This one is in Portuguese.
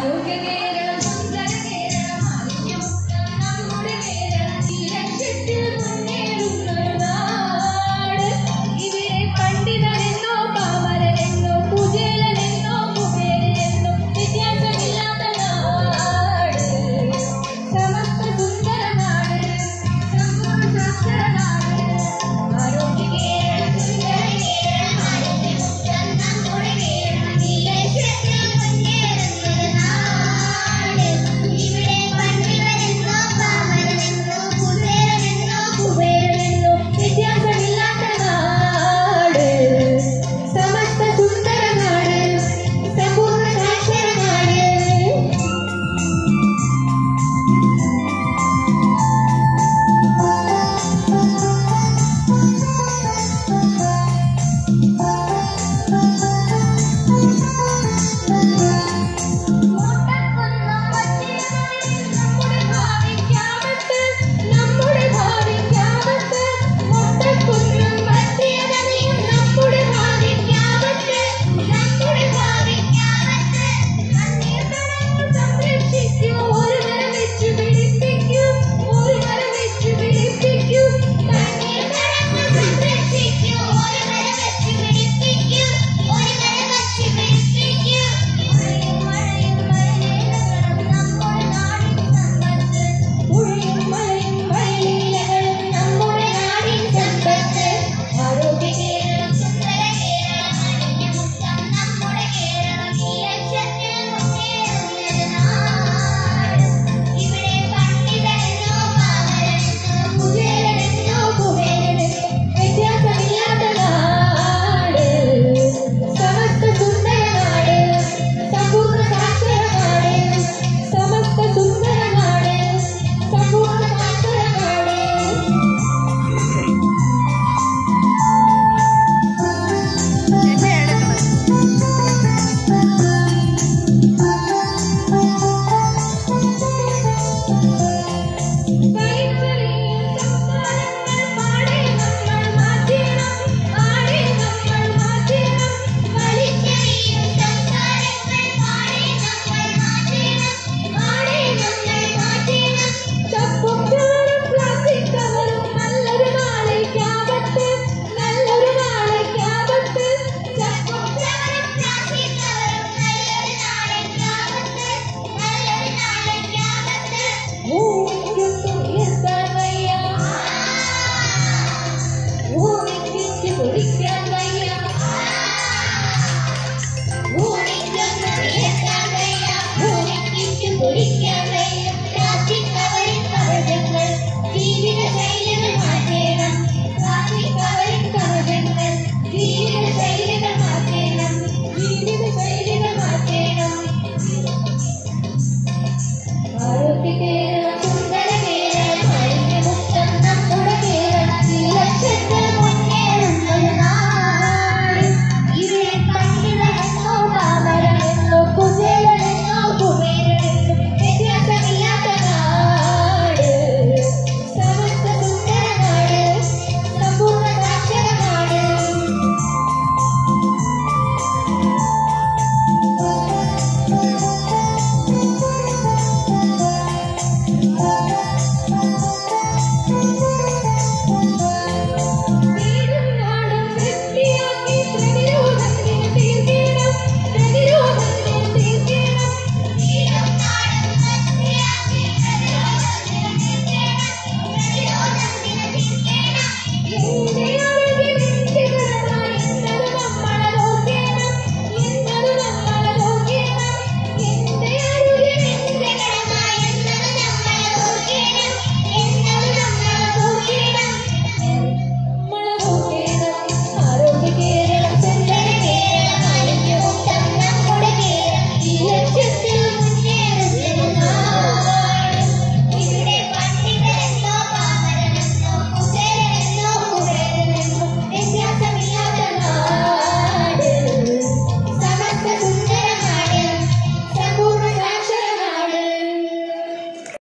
Madruguei.